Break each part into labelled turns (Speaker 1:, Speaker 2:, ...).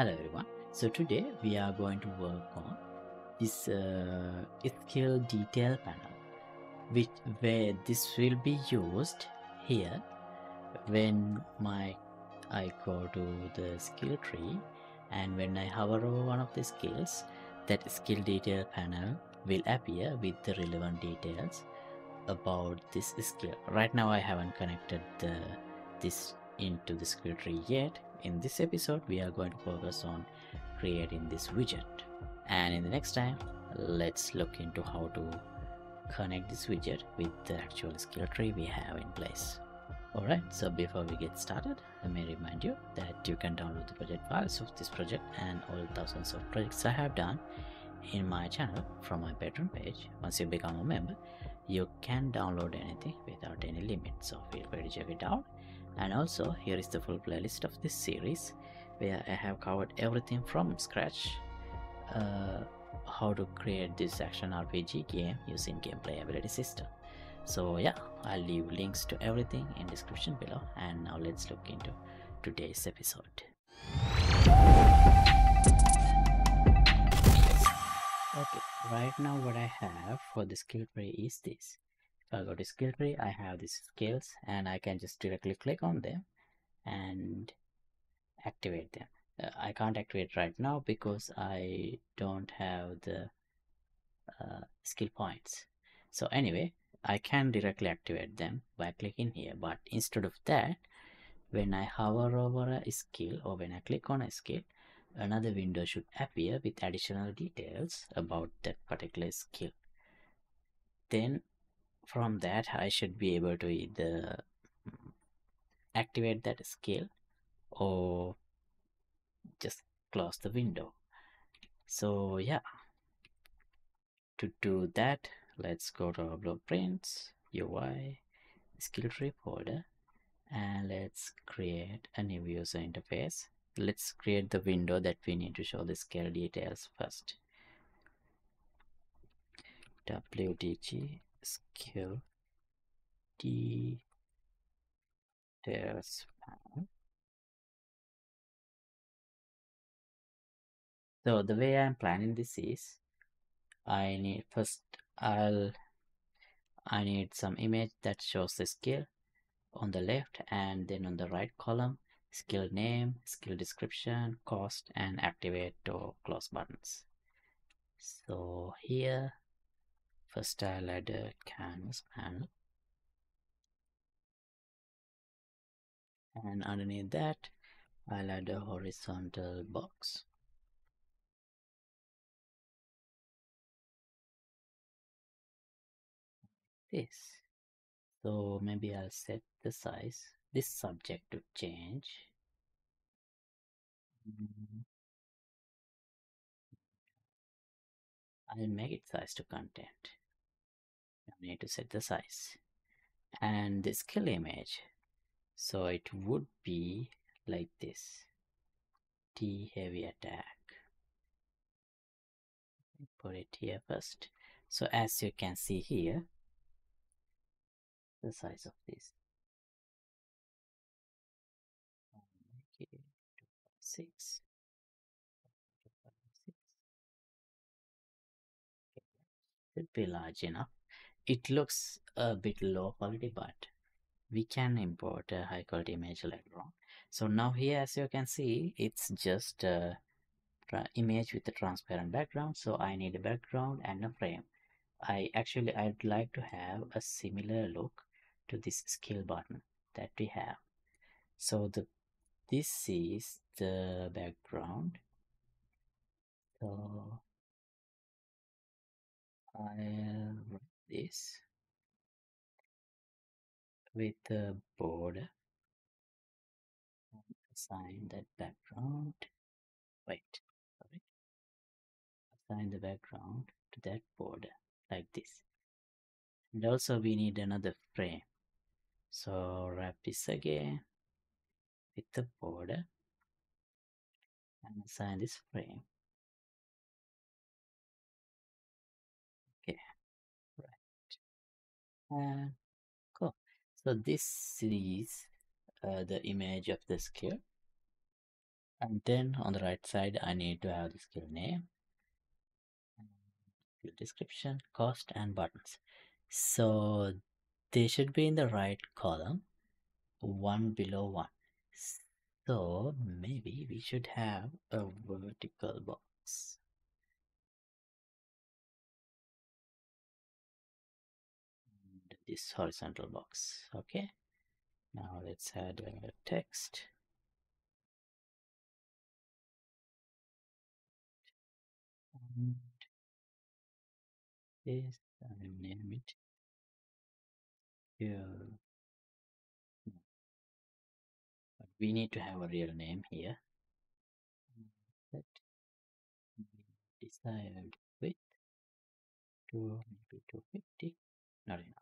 Speaker 1: Hello everyone. So today we are going to work on this uh, skill detail panel, which where this will be used here when my I go to the skill tree and when I hover over one of the skills, that skill detail panel will appear with the relevant details about this skill. Right now I haven't connected the, this into the skill tree yet. In this episode we are going to focus on creating this widget and in the next time let's look into how to connect this widget with the actual skill tree we have in place. Alright, so before we get started, let me remind you that you can download the project files of this project and all thousands of projects I have done in my channel from my Patreon page. Once you become a member, you can download anything without any limit, so feel free to check it out. And also, here is the full playlist of this series where I have covered everything from scratch. Uh, how to create this action RPG game using gameplay ability system. So yeah i'll leave links to everything in description below. And now let's look into today's episode. Okay right now what i have for the skill tree is this i go to skill tree. I have these skills and i can just directly click on them and activate them. Uh, i can't activate right now because i don't have the uh, skill points. So anyway I can directly activate them by clicking here. But instead of that when I hover over a skill or when I click on a skill another window should appear with additional details about that particular skill. Then from that I should be able to either activate that skill or just close the window. So yeah. To do that let's go to our blueprints UI skill tree folder and let's create a new user interface. Let's create the window that we need to show the skill details first. Wdg skill D details panel so the way i'm planning this is i need first I'll I need some image that shows the skill on the left and then on the right column skill name, skill description, cost and activate or close buttons. So here first I'll add a canvas panel and underneath that I'll add a horizontal box. This. So maybe I'll set the size. This subject to change. I'll make it size to content need to set the size and the skill image so it would be like this T heavy attack put it here first so as you can see here the size of this. 2.6. Should be large enough. It looks a bit low quality, but we can import a high quality image later on. So now here, as you can see, it's just a image with a transparent background. So I need a background and a frame. I actually I'd like to have a similar look to this skill button that we have so the this is the background so I'll this. With the border. Assign that background. Wait sorry. Assign the background to that border like this. And also we need another frame. So wrap this again with the border and assign this frame. And cool. So this is uh, the image of the skill. and then on the right side I need to have the skill name skill description cost and buttons so they should be in the right column one below one so maybe we should have a vertical box this horizontal box. Okay. Now let's add a text. And this and name it here. But we need to have a real name here. Desired width to maybe 250 not enough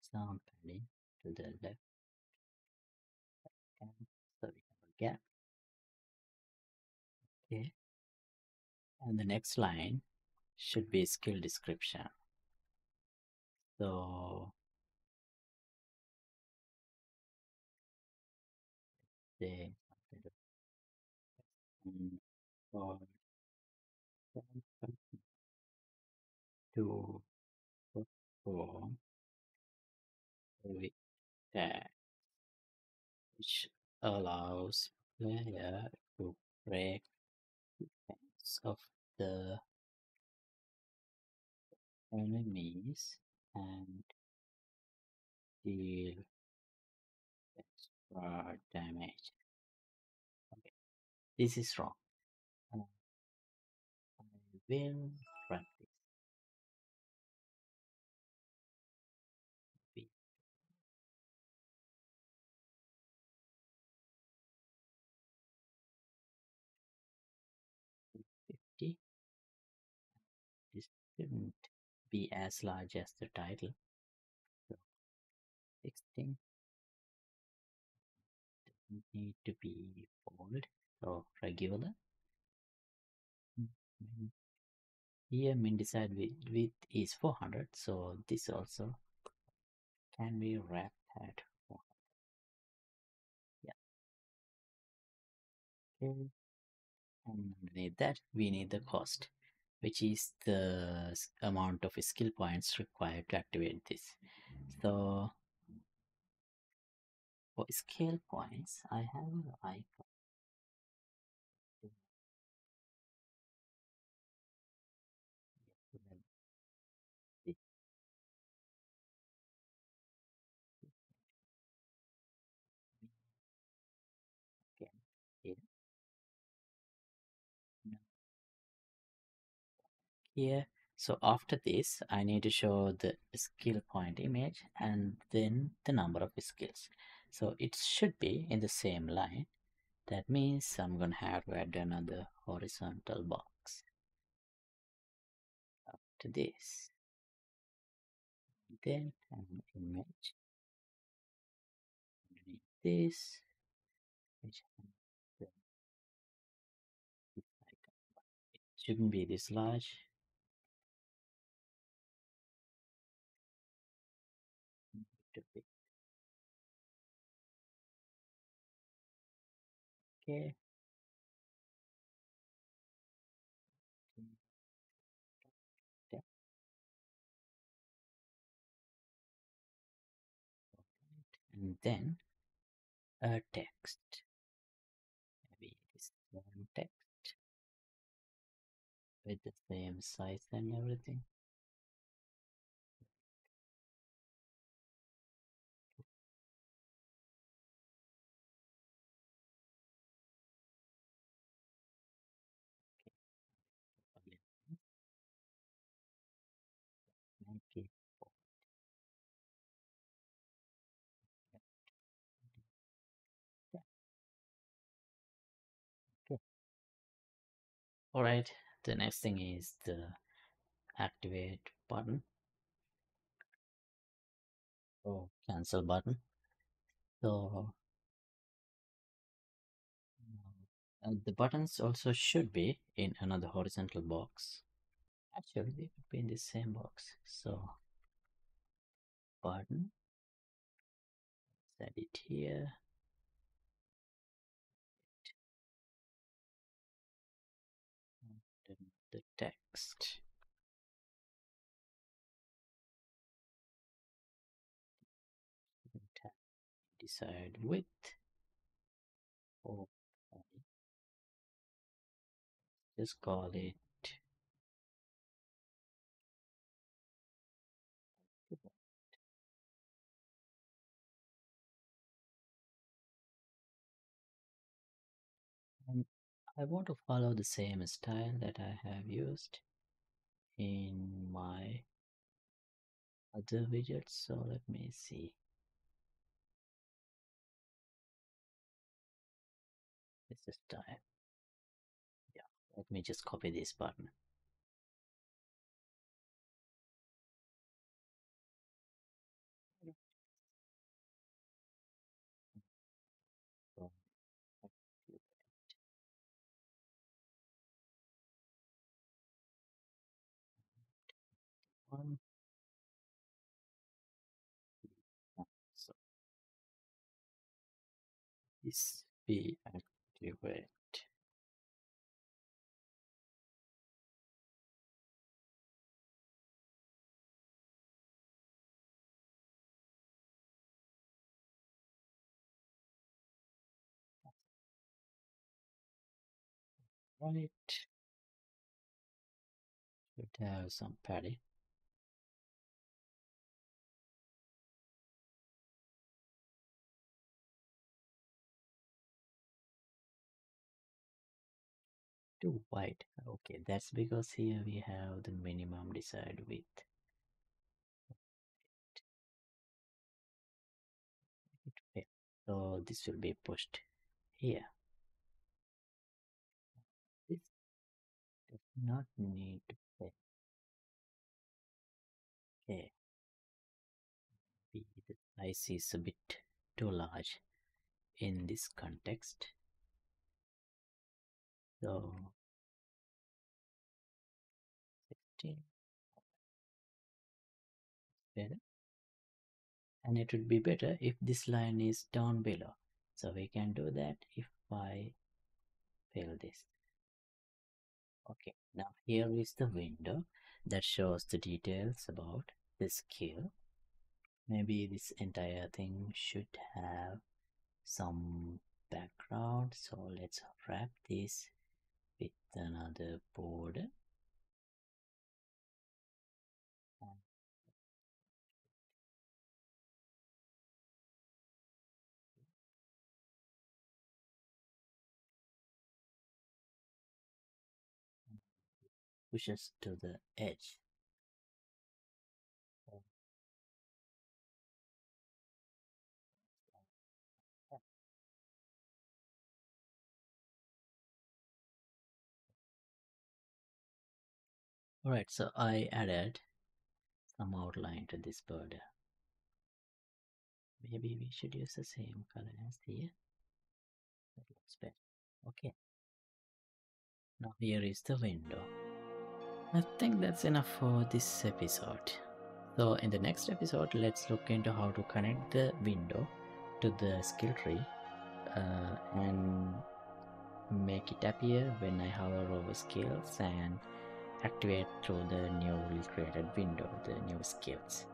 Speaker 1: some to the left so we have a gap. Okay. And the next line should be skill description. So say for to perform with that which allows player to break defense of the enemies and deal extra damage. Okay, this is wrong. Uh, I will shouldn't be as large as the title. So sixteen doesn't need to be bold or regular. Mm, Here min desired width, width is 400, so this also can be wrapped at 400. Yeah. Okay. And underneath that, we need the cost, which is the amount of skill points required to activate this. So for skill points, I have an icon. Here. So after this, I need to show the skill point image and then the number of skills. So it should be in the same line. That means I'm gonna have to add another horizontal box to this. Then an image underneath this, which. It shouldn't be this large. Okay. And then a text. Maybe this one text with the same size and everything. All right. The next thing is the activate button or cancel button. So uh, the buttons also should be in another horizontal box. Actually, they would be in the same box. So button, set it here. Text. desired width or just call it I want to follow the same style that I have used in my other widgets so let me see. This is time. Yeah let me just copy this button one. So this be activate right. Should have some padding too wide okay that's because here we have the minimum desired width. So this will be pushed here. This does not need to pay okay the size is a bit too large in this context so 16 better and it would be better if this line is down below. So we can do that if I fill this. Okay now here is the window that shows the details about the skill maybe this entire thing should have some background so let's wrap this another border pushes to the edge Alright, so I added some outline to this border. Maybe we should use the same color as here. That looks better. Okay. Now here is the window. I think that's enough for this episode. So in the next episode, let's look into how to connect the window to the skill tree uh, and make it appear when I hover over skills and activate through the newly created window the new skills.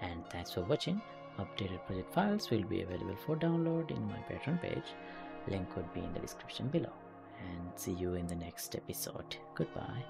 Speaker 1: And thanks for watching. Updated project files will be available for download in my patreon page. Link would be in the description below. And see you in the next episode. Goodbye